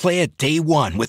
Play it day one with